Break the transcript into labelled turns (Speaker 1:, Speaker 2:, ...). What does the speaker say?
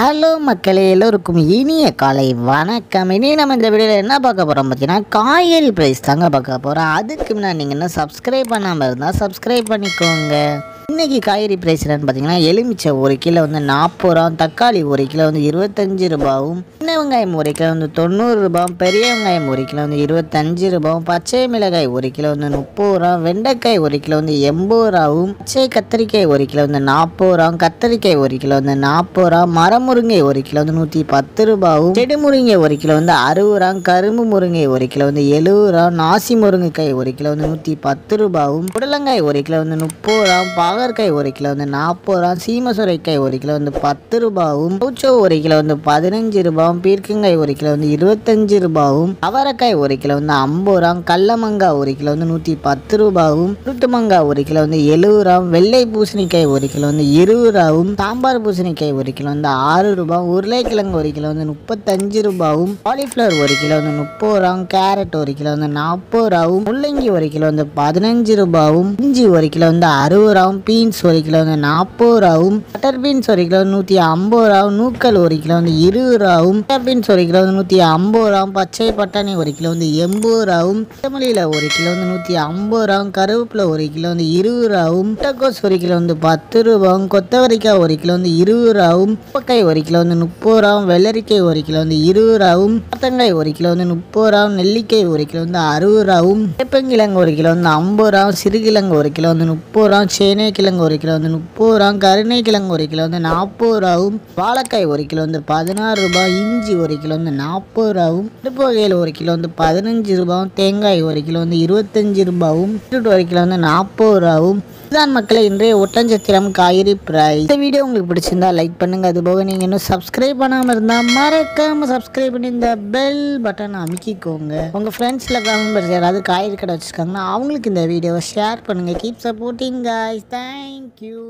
Speaker 1: Hello மக்களே எல்லோருக்கும் இனிய காலை வணக்கம். இனி நம்ம இந்த வீடியோவில் என்ன பார்க்க போகிறோம் பார்த்தீங்கன்னா காய்கறி ப்ரைஸ் தாங்க பார்க்க போகிறோம் அதுக்கு முன்னாடி நீங்கள் என்ன சப்ஸ்கிரைப் பண்ணாமல் இருந்தால் சப்ஸ்கிரைப் பண்ணிக்கோங்க. இன்றைக்கி காய்கறி ப்ரைஸ் என்னன்னு பார்த்தீங்கன்னா எலுமிச்சை ஒரு கிலோ வந்து நாற்பது ரூபா தக்காளி ஒரு கிலோ வந்து இருபத்தஞ்சு ரூபாவும் சின்ன வெங்காயம் ஒரு கிலோ வந்து தொண்ணூறு ரூபாயும் பெரிய வெங்காயம் ஒரு கிலோ வந்து இருபத்தஞ்சு ரூபாவும் பச்சை மிளகாய் ஒரு கிலோ வந்து முப்பது ரூபா வெண்டைக்காய் ஒரு கிலோ வந்து எண்பது ரூபாவும் பச்சை கத்திரிக்காய் ஒரு கிலோ வந்து நாற்பது ரூபா கத்திரிக்காய் ஒரு கிலோ வந்து நாற்பது ரூபா மரமுருங்கை ஒரு கிலோ வந்து நூற்றி பத்து ரூபாவும் செடி முருங்கை ஒரு கிலோ வந்து அறுபது ரூபா கரும்பு முருங்கை ஒரு கிலோ வந்து எழுபது ரூபா நாசி முருங்கைக்காய் ஒரு கிலோ வந்து நூற்றி பத்து ரூபாவும் புடலங்காய் ஒரு கிலோ வந்து முப்பது ரூபா பாகற்காய் ஒரு கிலோ வந்து நாற்பது ரூபா சீம சுரைக்காய் ஒரு கிலோ வந்து பத்து ரூபாவும் பூச்சோ ஒரு கிலோ வந்து பதினஞ்சு ரூபாவும் பீர்க்கங்காய் ஒரு கிலோ வந்து இருபத்தஞ்சு ரூபாவும் அவரைக்காய் ஒரு கிலோ வந்து ஐம்பது ரூபா கல்லமங்காய் ஒரு கிலோ வந்து நூற்றி பத்து ரூபாவும் உருட்டுமங்காய் ஒரு கிலோ வந்து எழுபது ரூபா வெள்ளை பூசணிக்காய் ஒரு கிலோ வந்து இருபது ரூபாவும் சாம்பார் பூசணிக்காய் ஒரு கிலோ வந்து ஆறு ரூபாய் உருளைக்கிழங்கு ஒரு கிலோ வந்து முப்பத்தஞ்சு ரூபாவும் காலிஃப்ளவர் ஒரு கிலோ வந்து முப்பது ரூபா கேரட் ஒரு கிலோ வந்து நாற்பது ரூபாவும் முள்ளங்கி ஒரு கிலோ வந்து பதினஞ்சு ரூபாவும் இஞ்சி ஒரு கிலோ வந்து அறுபது ரூபாவும் பீன்ஸ் ஒரு கிலோ வந்து நாற்பது ரூபாவும் பட்டர் பீன்ஸ் ஒரு கிலோ நூற்றி ஐம்பது ரூபாவும் நூக்கல் ஒரு கிலோ வந்து இருபது ரூபாவும் பட்டர் பீன்ஸ் ஒரு கிலோ வந்து நூற்றி ஐம்பது ரூபாவும் பச்சை பட்டாணி ஒரு கிலோ வந்து எண்பது ரூபாவும் கொத்தமல்லியில் ஒரு கிலோ வந்து நூற்றி ஐம்பது ரூபாவும் கருவேப்பிலை ஒரு கிலோ வந்து இருபது ரூபாவும் முட்டைக்கோஸ் ஒரு கிலோ வந்து பத்து ரூபாவும் கொத்தவரைக்காய் ஒரு கிலோ வந்து இருபது ரூபாவும் உப்பக்காய் ஒரு கிலோ வந்து முப்பது ரூபாவும் வெள்ளரிக்காய் ஒரு கிலோ வந்து இருபது ரூபாவும் பத்தங்காய் ஒரு கிலோ வந்து முப்பது ரூபாவும் நெல்லிக்காய் ஒரு கிலோ வந்து அறுபது ரூபாவும் வேப்பங்கிழங்கு ஒரு கிலோ வந்து ஐம்பது ரூபாவும் சிறுகிழங்கு ஒரு கிலோ வந்து முப்பது ரூபாவும் சேனைக்காய் கிழங்கு ஒரு கிலோ வந்து முப்பது ரூபா கருணை கிழங்கு ஒரு கிலோ வந்து நாற்பது ரூபாவும் வாழைக்காய் ஒரு கிலோ வந்து பதினாறு ரூபாய் இஞ்சி ஒரு கிலோ வந்து நாற்பது ரூபாவும் பருப்பு வகையில் ஒரு கிலோ வந்து பதினஞ்சு ரூபாவும் தேங்காய் ஒரு கிலோ வந்து இருபத்தஞ்சு ரூபாவும் ஒரு கிலோ வந்து நாற்பது ரூபாவும் இதுதான் மக்களை இன்றைய ஒட்டஞ்சத்திரம் காய்கறி பிரைஸ் இந்த வீடியோ உங்களுக்கு பிடிச்சிருந்தா லைக் பண்ணுங்க. அது போக நீங்கள் இன்னும் சப்ஸ்கிரைப் பண்ணாமல் இருந்தால் மறக்காம சப்ஸ்கிரைப் பண்ணி இந்த பெல் பட்டன் அமைக்கிக்கோங்க. உங்கள் ஃப்ரெண்ட்ஸில் மெம்பர்ஸ் யாராவது காய்கறி கடை வச்சுருக்காங்கன்னா அவங்களுக்கு இந்த வீடியோவை ஷேர் பண்ணுங்கள் கீப் சப்போர்ட்டிங் காய்ஸ் தேங்க்யூ